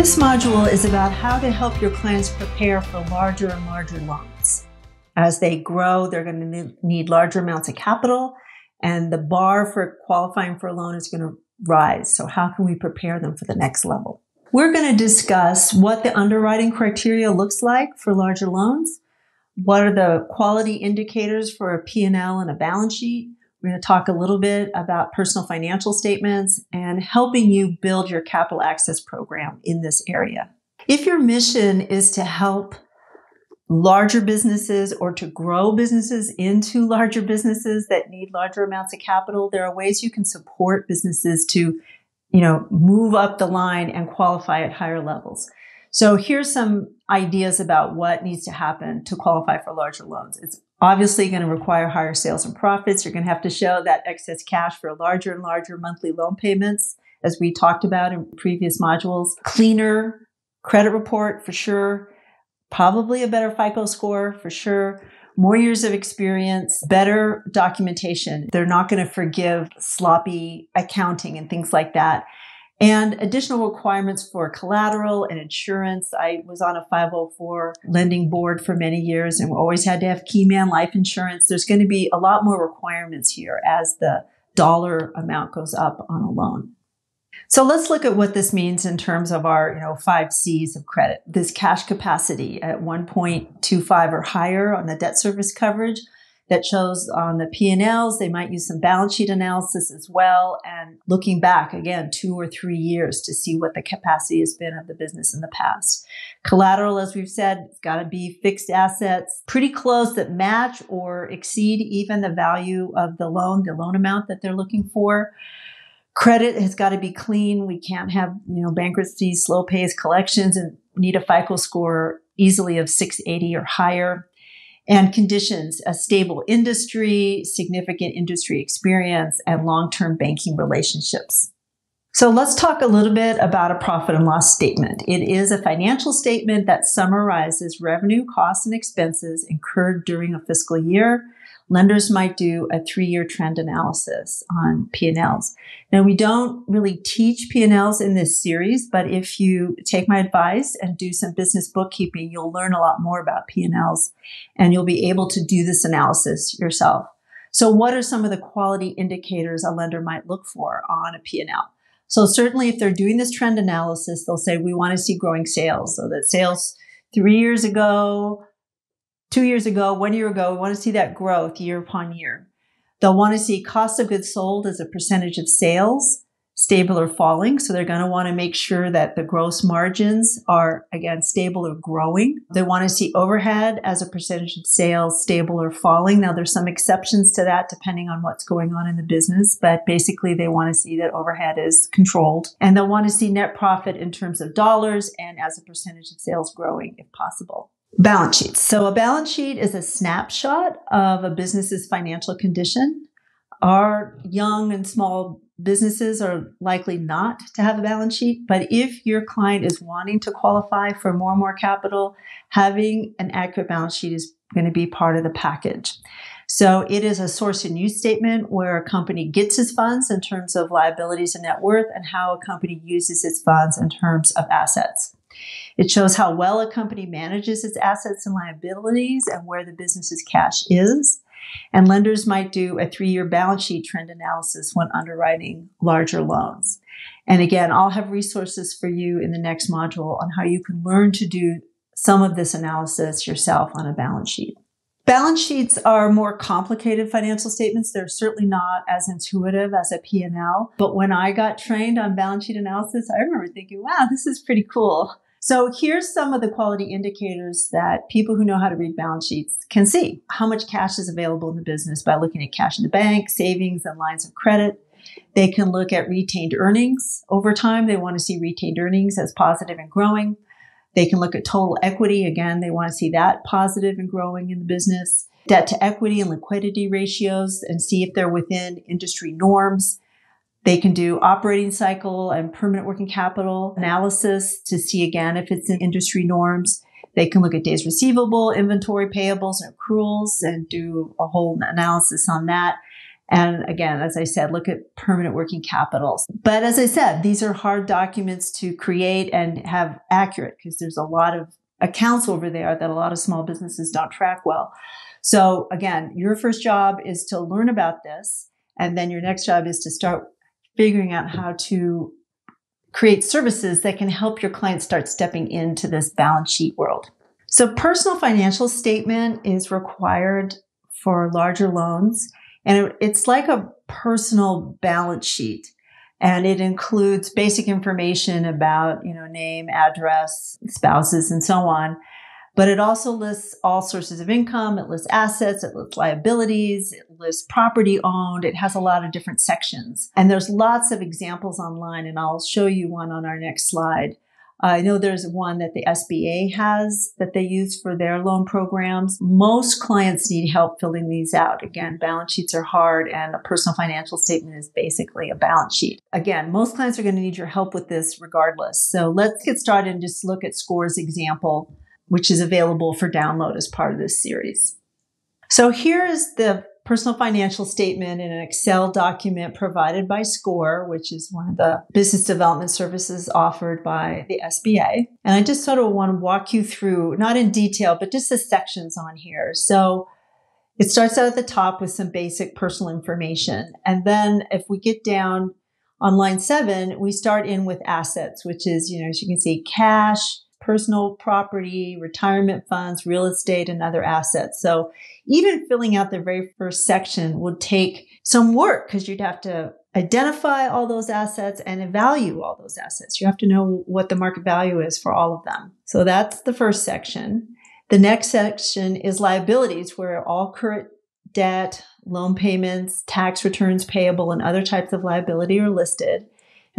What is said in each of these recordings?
This module is about how to help your clients prepare for larger and larger loans. As they grow, they're going to need larger amounts of capital and the bar for qualifying for a loan is going to rise. So how can we prepare them for the next level? We're going to discuss what the underwriting criteria looks like for larger loans. What are the quality indicators for a P&L and a balance sheet? We're going to talk a little bit about personal financial statements and helping you build your capital access program in this area. If your mission is to help larger businesses or to grow businesses into larger businesses that need larger amounts of capital, there are ways you can support businesses to, you know, move up the line and qualify at higher levels. So here's some ideas about what needs to happen to qualify for larger loans. It's obviously going to require higher sales and profits. You're going to have to show that excess cash for larger and larger monthly loan payments, as we talked about in previous modules. Cleaner credit report for sure. Probably a better FICO score for sure. More years of experience, better documentation. They're not going to forgive sloppy accounting and things like that and additional requirements for collateral and insurance. I was on a 504 lending board for many years and always had to have key man life insurance. There's going to be a lot more requirements here as the dollar amount goes up on a loan. So let's look at what this means in terms of our, you know, five C's of credit. This cash capacity at 1.25 or higher on the debt service coverage that shows on the P&Ls. They might use some balance sheet analysis as well and looking back again, two or three years to see what the capacity has been of the business in the past. Collateral, as we've said, it's got to be fixed assets pretty close that match or exceed even the value of the loan, the loan amount that they're looking for. Credit has got to be clean. We can't have, you know, bankruptcy, slow pays, collections and need a FICO score easily of 680 or higher and conditions a stable industry, significant industry experience, and long term banking relationships. So let's talk a little bit about a profit and loss statement. It is a financial statement that summarizes revenue, costs, and expenses incurred during a fiscal year lenders might do a three-year trend analysis on P&Ls. Now we don't really teach P&Ls in this series, but if you take my advice and do some business bookkeeping, you'll learn a lot more about P&Ls and you'll be able to do this analysis yourself. So what are some of the quality indicators a lender might look for on a P&L? So certainly if they're doing this trend analysis, they'll say we want to see growing sales so that sales three years ago two years ago, one year ago, we want to see that growth year upon year. They'll want to see cost of goods sold as a percentage of sales stable or falling. So they're going to want to make sure that the gross margins are again stable or growing. They want to see overhead as a percentage of sales stable or falling. Now there's some exceptions to that depending on what's going on in the business, but basically they want to see that overhead is controlled and they'll want to see net profit in terms of dollars and as a percentage of sales growing if possible. Balance sheets. So a balance sheet is a snapshot of a business's financial condition. Our young and small businesses are likely not to have a balance sheet, but if your client is wanting to qualify for more and more capital, having an accurate balance sheet is going to be part of the package. So it is a source and use statement where a company gets its funds in terms of liabilities and net worth and how a company uses its funds in terms of assets. It shows how well a company manages its assets and liabilities and where the business's cash is. And lenders might do a three year balance sheet trend analysis when underwriting larger loans. And again, I'll have resources for you in the next module on how you can learn to do some of this analysis yourself on a balance sheet. Balance sheets are more complicated financial statements. They're certainly not as intuitive as a P&L. But when I got trained on balance sheet analysis, I remember thinking, wow, this is pretty cool. So here's some of the quality indicators that people who know how to read balance sheets can see. How much cash is available in the business by looking at cash in the bank, savings, and lines of credit. They can look at retained earnings over time. They want to see retained earnings as positive and growing. They can look at total equity. Again, they want to see that positive and growing in the business. Debt to equity and liquidity ratios and see if they're within industry norms. They can do operating cycle and permanent working capital analysis to see again if it's in industry norms. They can look at days receivable, inventory payables and accruals and do a whole analysis on that. And again, as I said, look at permanent working capitals. But as I said, these are hard documents to create and have accurate because there's a lot of accounts over there that a lot of small businesses don't track well. So again, your first job is to learn about this. And then your next job is to start figuring out how to create services that can help your clients start stepping into this balance sheet world. So personal financial statement is required for larger loans and it's like a personal balance sheet and it includes basic information about, you know, name, address, spouses and so on. But it also lists all sources of income. It lists assets. It lists liabilities. It lists property owned. It has a lot of different sections. And there's lots of examples online and I'll show you one on our next slide. I know there's one that the SBA has that they use for their loan programs. Most clients need help filling these out. Again, balance sheets are hard and a personal financial statement is basically a balance sheet. Again, most clients are going to need your help with this regardless. So let's get started and just look at SCORE's example which is available for download as part of this series. So here is the personal financial statement in an Excel document provided by SCORE, which is one of the business development services offered by the SBA. And I just sort of want to walk you through, not in detail, but just the sections on here. So it starts out at the top with some basic personal information. And then if we get down on line seven, we start in with assets, which is, you know, as you can see, cash, personal property, retirement funds, real estate, and other assets. So even filling out the very first section would take some work because you'd have to identify all those assets and value all those assets. You have to know what the market value is for all of them. So that's the first section. The next section is liabilities where all current debt, loan payments, tax returns payable, and other types of liability are listed.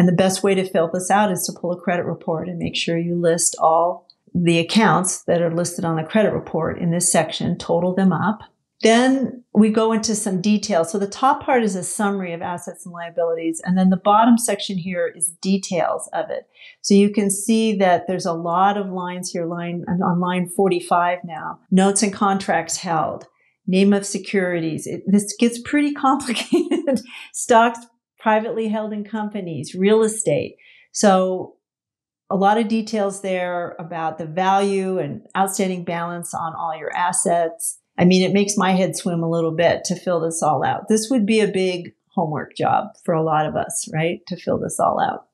And the best way to fill this out is to pull a credit report and make sure you list all the accounts that are listed on the credit report in this section, total them up. Then we go into some detail. So the top part is a summary of assets and liabilities. And then the bottom section here is details of it. So you can see that there's a lot of lines here, line on line 45 now. Notes and contracts held, name of securities. It, this gets pretty complicated. Stocks privately held in companies, real estate. So a lot of details there about the value and outstanding balance on all your assets. I mean, it makes my head swim a little bit to fill this all out. This would be a big homework job for a lot of us, right? To fill this all out.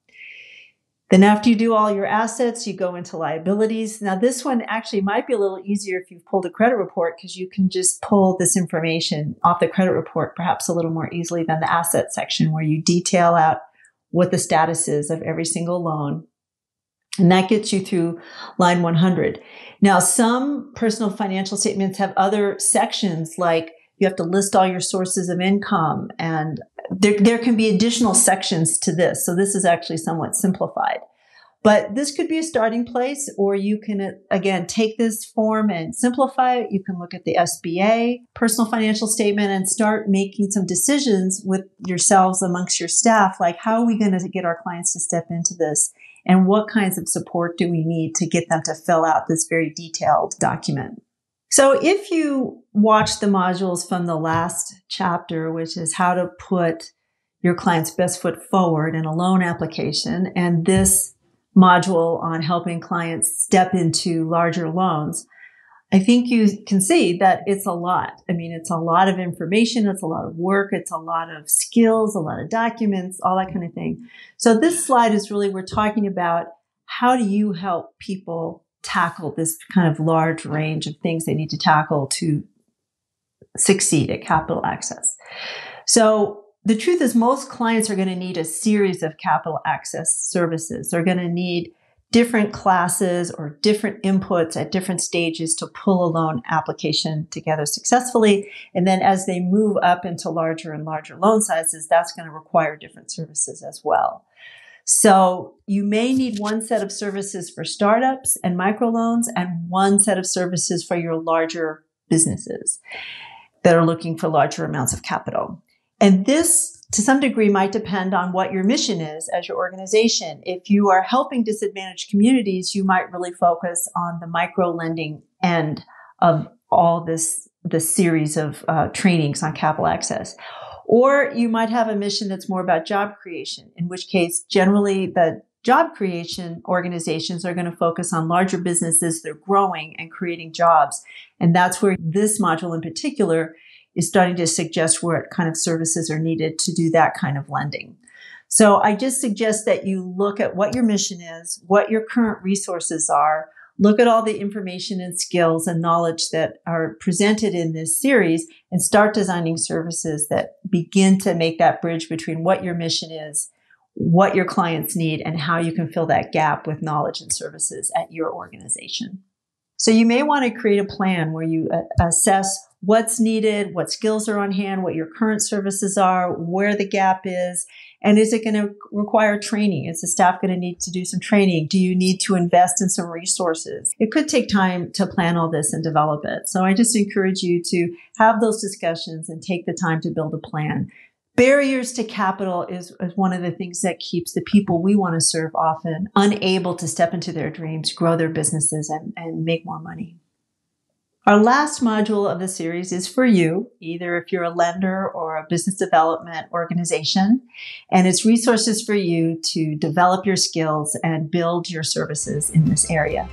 Then after you do all your assets, you go into liabilities. Now this one actually might be a little easier if you've pulled a credit report because you can just pull this information off the credit report perhaps a little more easily than the asset section where you detail out what the status is of every single loan. And that gets you through line 100. Now, some personal financial statements have other sections like you have to list all your sources of income and there, there can be additional sections to this. So this is actually somewhat simplified. But this could be a starting place, or you can, again, take this form and simplify it. You can look at the SBA personal financial statement and start making some decisions with yourselves amongst your staff. Like, how are we going to get our clients to step into this? And what kinds of support do we need to get them to fill out this very detailed document? So if you watch the modules from the last chapter, which is how to put your client's best foot forward in a loan application, and this module on helping clients step into larger loans, I think you can see that it's a lot. I mean, it's a lot of information. It's a lot of work. It's a lot of skills, a lot of documents, all that kind of thing. So this slide is really, we're talking about how do you help people tackle this kind of large range of things they need to tackle to succeed at capital access. So the truth is most clients are going to need a series of capital access services. They're going to need different classes or different inputs at different stages to pull a loan application together successfully. And then as they move up into larger and larger loan sizes, that's going to require different services as well. So you may need one set of services for startups and microloans and one set of services for your larger businesses that are looking for larger amounts of capital. And this to some degree might depend on what your mission is as your organization. If you are helping disadvantaged communities, you might really focus on the micro lending end of all this, this series of uh, trainings on capital access. Or you might have a mission that's more about job creation, in which case, generally, the job creation organizations are going to focus on larger businesses that are growing and creating jobs. And that's where this module in particular is starting to suggest what kind of services are needed to do that kind of lending. So I just suggest that you look at what your mission is, what your current resources are, look at all the information and skills and knowledge that are presented in this series and start designing services that begin to make that bridge between what your mission is, what your clients need, and how you can fill that gap with knowledge and services at your organization. So you may want to create a plan where you uh, assess what's needed, what skills are on hand, what your current services are, where the gap is, and is it going to require training? Is the staff going to need to do some training? Do you need to invest in some resources? It could take time to plan all this and develop it. So I just encourage you to have those discussions and take the time to build a plan. Barriers to capital is, is one of the things that keeps the people we want to serve often unable to step into their dreams, grow their businesses, and, and make more money. Our last module of the series is for you, either if you're a lender or a business development organization, and it's resources for you to develop your skills and build your services in this area.